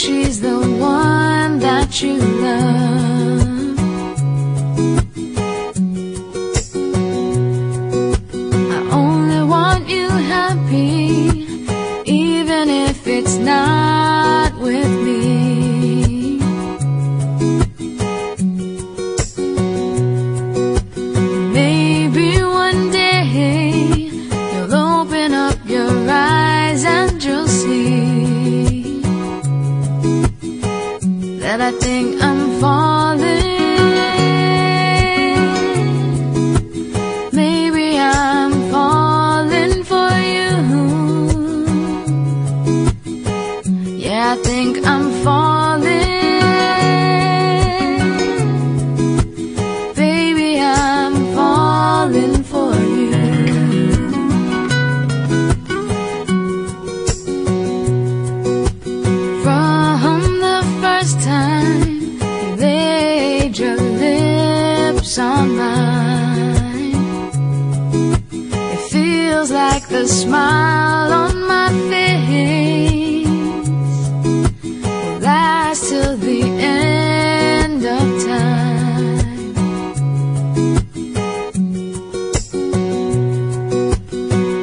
she's the one that you I think I'm the smile on my face will last till the end of time.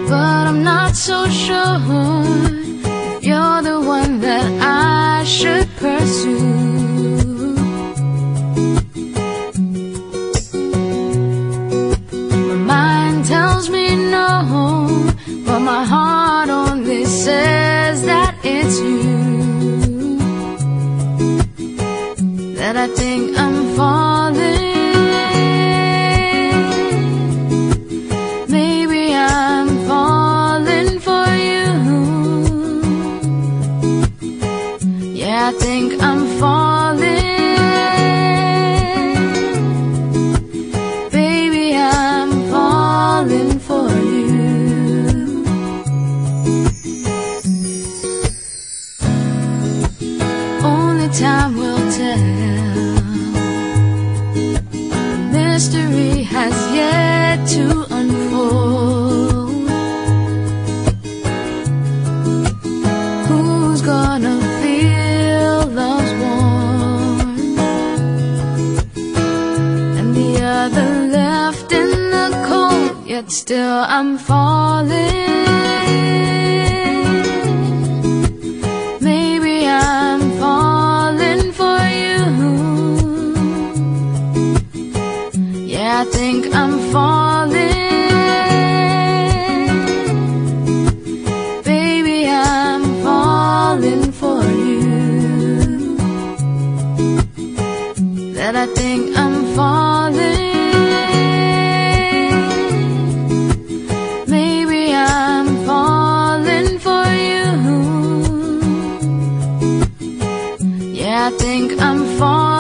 But I'm not so sure you're the one that I should pursue. That I think I'm falling. Maybe I'm falling for you. Yeah, I think I'm mystery has yet to unfold. Who's gonna feel love's warmth? And the other left in the cold, yet still I'm falling. I'm falling. Maybe I'm falling for you. Yeah, I think I'm falling.